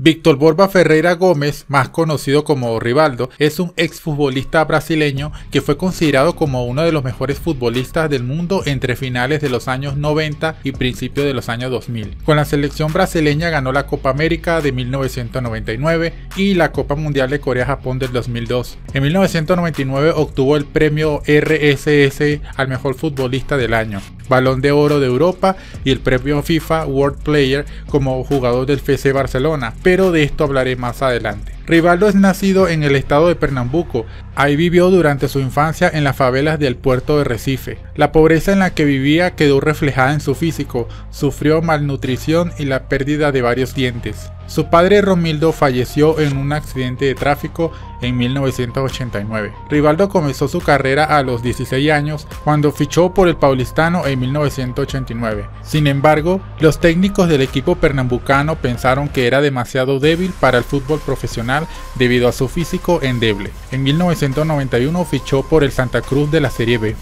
Víctor Borba Ferreira Gómez, más conocido como Rivaldo, es un exfutbolista brasileño que fue considerado como uno de los mejores futbolistas del mundo entre finales de los años 90 y principios de los años 2000. Con la selección brasileña ganó la Copa América de 1999 y la Copa Mundial de Corea-Japón del 2002. En 1999 obtuvo el premio RSS al mejor futbolista del año. Balón de Oro de Europa y el premio FIFA World Player como jugador del FC Barcelona, pero de esto hablaré más adelante. Rivaldo es nacido en el estado de Pernambuco. Ahí vivió durante su infancia en las favelas del puerto de Recife. La pobreza en la que vivía quedó reflejada en su físico, sufrió malnutrición y la pérdida de varios dientes. Su padre Romildo falleció en un accidente de tráfico en 1989. Rivaldo comenzó su carrera a los 16 años cuando fichó por el Paulistano en 1989. Sin embargo, los técnicos del equipo pernambucano pensaron que era demasiado débil para el fútbol profesional debido a su físico endeble. En 1991 fichó por el Santa Cruz de la Serie B.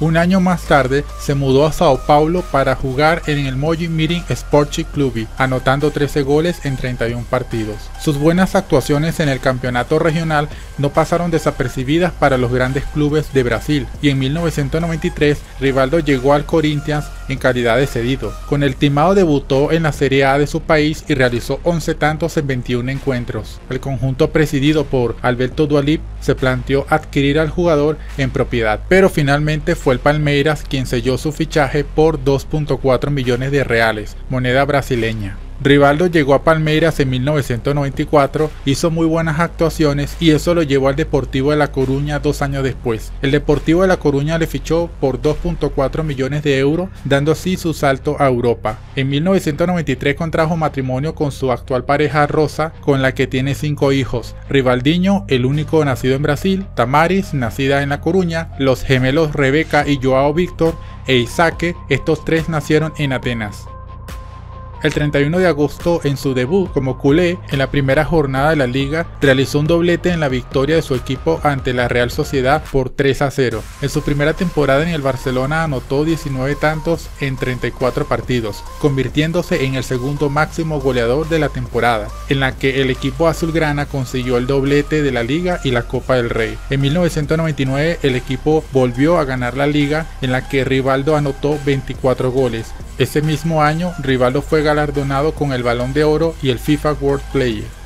Un año más tarde se mudó a Sao Paulo para jugar en el Moji Meeting Sporting Club, anotando 13 goles en 31 partidos. Sus buenas actuaciones en el campeonato regional no pasaron desapercibidas para los grandes clubes de Brasil y en 1993 Rivaldo llegó al Corinthians en calidad de cedido. Con el timado debutó en la Serie A de su país y realizó 11 tantos en 21 encuentros. El conjunto presidido por Alberto Dualip se planteó adquirir al jugador en propiedad, pero finalmente fue el Palmeiras quien selló su fichaje por 2.4 millones de reales, moneda brasileña. Rivaldo llegó a Palmeiras en 1994, hizo muy buenas actuaciones y eso lo llevó al Deportivo de La Coruña dos años después. El Deportivo de La Coruña le fichó por 2.4 millones de euros, dando así su salto a Europa. En 1993 contrajo matrimonio con su actual pareja Rosa, con la que tiene cinco hijos. Rivaldiño, el único nacido en Brasil, Tamaris, nacida en La Coruña, los gemelos Rebeca y Joao Víctor, e Isaque, estos tres nacieron en Atenas el 31 de agosto en su debut como culé en la primera jornada de la liga realizó un doblete en la victoria de su equipo ante la Real Sociedad por 3 a 0. En su primera temporada en el Barcelona anotó 19 tantos en 34 partidos, convirtiéndose en el segundo máximo goleador de la temporada, en la que el equipo azulgrana consiguió el doblete de la liga y la Copa del Rey. En 1999 el equipo volvió a ganar la liga en la que Rivaldo anotó 24 goles, ese mismo año, Rivaldo fue galardonado con el Balón de Oro y el FIFA World Player.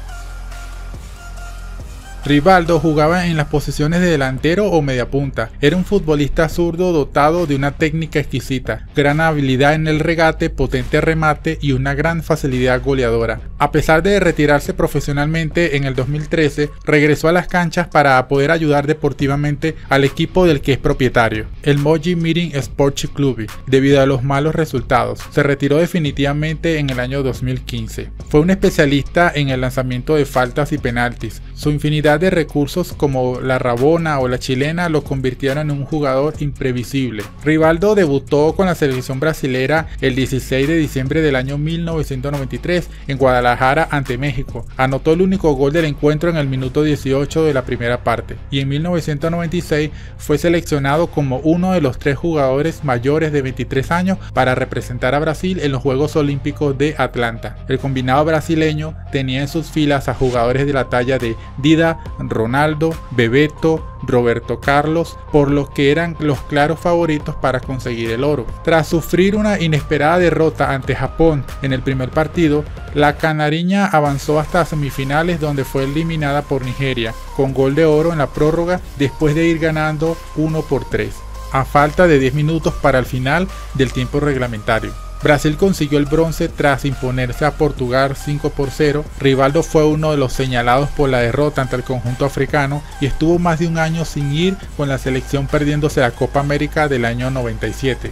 Rivaldo jugaba en las posiciones de delantero o mediapunta. Era un futbolista zurdo dotado de una técnica exquisita, gran habilidad en el regate, potente remate y una gran facilidad goleadora. A pesar de retirarse profesionalmente en el 2013, regresó a las canchas para poder ayudar deportivamente al equipo del que es propietario, el Moji Meeting Sports Club, debido a los malos resultados. Se retiró definitivamente en el año 2015. Fue un especialista en el lanzamiento de faltas y penaltis. Su infinidad de recursos como la Rabona o la chilena lo convirtieron en un jugador imprevisible. Rivaldo debutó con la selección brasilera el 16 de diciembre del año 1993 en Guadalajara ante México. Anotó el único gol del encuentro en el minuto 18 de la primera parte y en 1996 fue seleccionado como uno de los tres jugadores mayores de 23 años para representar a Brasil en los Juegos Olímpicos de Atlanta. El combinado brasileño tenía en sus filas a jugadores de la talla de Dida Ronaldo, Bebeto, Roberto Carlos, por lo que eran los claros favoritos para conseguir el oro. Tras sufrir una inesperada derrota ante Japón en el primer partido, la canariña avanzó hasta semifinales donde fue eliminada por Nigeria, con gol de oro en la prórroga después de ir ganando 1 por 3, a falta de 10 minutos para el final del tiempo reglamentario. Brasil consiguió el bronce tras imponerse a Portugal 5 por 0. Rivaldo fue uno de los señalados por la derrota ante el conjunto africano y estuvo más de un año sin ir con la selección perdiéndose la Copa América del año 97.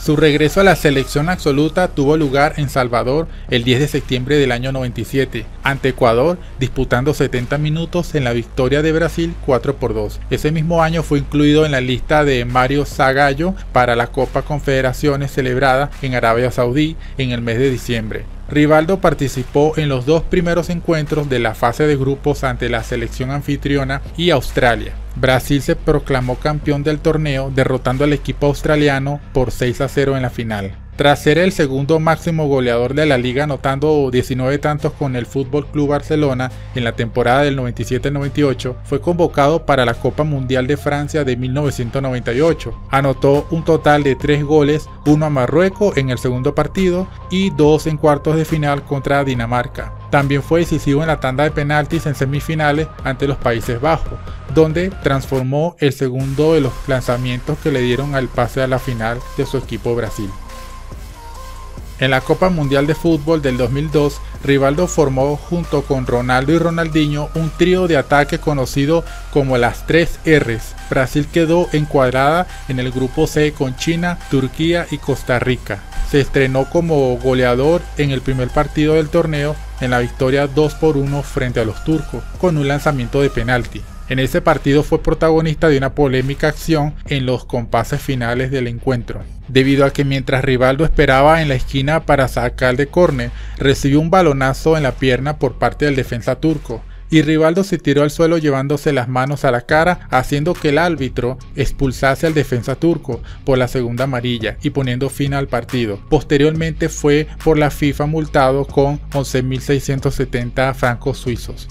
Su regreso a la selección absoluta tuvo lugar en Salvador el 10 de septiembre del año 97, ante Ecuador, disputando 70 minutos en la victoria de Brasil 4 por 2. Ese mismo año fue incluido en la lista de Mario Zagallo para la Copa Confederaciones celebrada en Arabia Saudí en el mes de diciembre. Rivaldo participó en los dos primeros encuentros de la fase de grupos ante la selección anfitriona y Australia. Brasil se proclamó campeón del torneo derrotando al equipo australiano por 6 a 0 en la final. Tras ser el segundo máximo goleador de la liga anotando 19 tantos con el Fútbol Club Barcelona en la temporada del 97-98, fue convocado para la Copa Mundial de Francia de 1998. Anotó un total de 3 goles, uno a Marruecos en el segundo partido y dos en cuartos de final contra Dinamarca. También fue decisivo en la tanda de penaltis en semifinales ante los Países Bajos, donde transformó el segundo de los lanzamientos que le dieron al pase a la final de su equipo Brasil. En la Copa Mundial de Fútbol del 2002, Rivaldo formó junto con Ronaldo y Ronaldinho un trío de ataque conocido como las 3 Rs. Brasil quedó encuadrada en el grupo C con China, Turquía y Costa Rica. Se estrenó como goleador en el primer partido del torneo en la victoria 2 por 1 frente a los turcos, con un lanzamiento de penalti. En ese partido fue protagonista de una polémica acción en los compases finales del encuentro, debido a que mientras Rivaldo esperaba en la esquina para sacar de córner, recibió un balonazo en la pierna por parte del defensa turco, y Rivaldo se tiró al suelo llevándose las manos a la cara, haciendo que el árbitro expulsase al defensa turco por la segunda amarilla y poniendo fin al partido. Posteriormente fue por la FIFA multado con 11.670 francos suizos.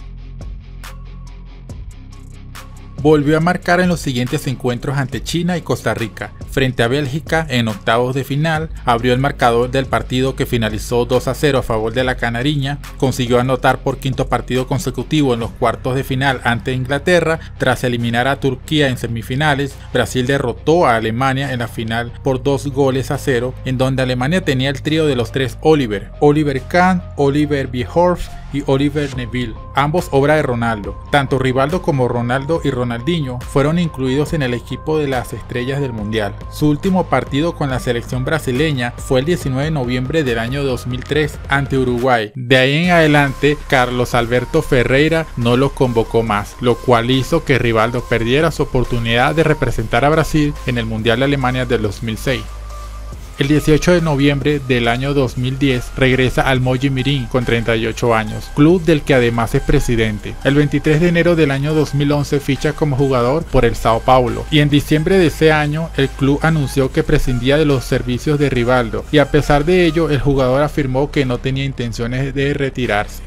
Volvió a marcar en los siguientes encuentros ante China y Costa Rica. Frente a Bélgica en octavos de final, abrió el marcador del partido que finalizó 2 a 0 a favor de la Canariña, consiguió anotar por quinto partido consecutivo en los cuartos de final ante Inglaterra, tras eliminar a Turquía en semifinales, Brasil derrotó a Alemania en la final por dos goles a cero, en donde Alemania tenía el trío de los tres Oliver, Oliver Kahn, Oliver Bierhoff y Oliver Neville, ambos obra de Ronaldo. Tanto Rivaldo como Ronaldo y Ronaldinho fueron incluidos en el equipo de las estrellas del Mundial. Su último partido con la selección brasileña fue el 19 de noviembre del año 2003 ante Uruguay. De ahí en adelante, Carlos Alberto Ferreira no lo convocó más, lo cual hizo que Rivaldo perdiera su oportunidad de representar a Brasil en el Mundial de Alemania del 2006. El 18 de noviembre del año 2010 regresa al Moji Mirin con 38 años, club del que además es presidente. El 23 de enero del año 2011 ficha como jugador por el Sao Paulo y en diciembre de ese año el club anunció que prescindía de los servicios de Rivaldo y a pesar de ello el jugador afirmó que no tenía intenciones de retirarse.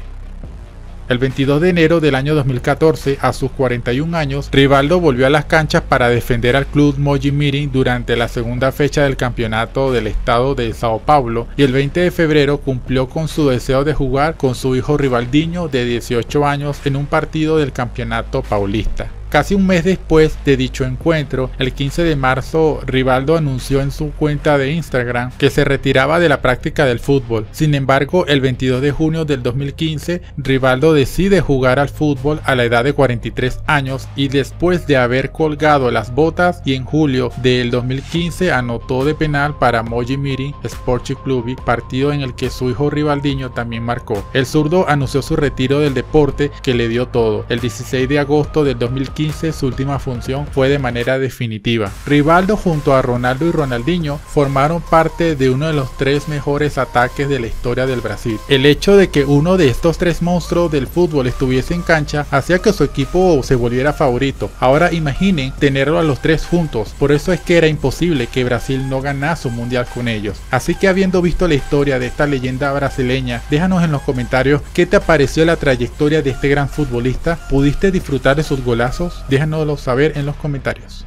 El 22 de enero del año 2014, a sus 41 años, Rivaldo volvió a las canchas para defender al club Moji Mirin durante la segunda fecha del campeonato del estado de Sao Paulo y el 20 de febrero cumplió con su deseo de jugar con su hijo Rivaldiño de 18 años en un partido del campeonato paulista. Casi un mes después de dicho encuentro, el 15 de marzo, Rivaldo anunció en su cuenta de Instagram que se retiraba de la práctica del fútbol. Sin embargo, el 22 de junio del 2015, Rivaldo decide jugar al fútbol a la edad de 43 años y después de haber colgado las botas y en julio del 2015 anotó de penal para Moji Miri Sporting Club, partido en el que su hijo Rivaldiño también marcó. El zurdo anunció su retiro del deporte que le dio todo. El 16 de agosto del 2015 su última función fue de manera definitiva. Rivaldo junto a Ronaldo y Ronaldinho formaron parte de uno de los tres mejores ataques de la historia del Brasil. El hecho de que uno de estos tres monstruos del fútbol estuviese en cancha hacía que su equipo se volviera favorito. Ahora imaginen tenerlo a los tres juntos, por eso es que era imposible que Brasil no ganase un mundial con ellos. Así que habiendo visto la historia de esta leyenda brasileña, déjanos en los comentarios qué te pareció la trayectoria de este gran futbolista, ¿pudiste disfrutar de sus golazos? Déjanoslo saber en los comentarios.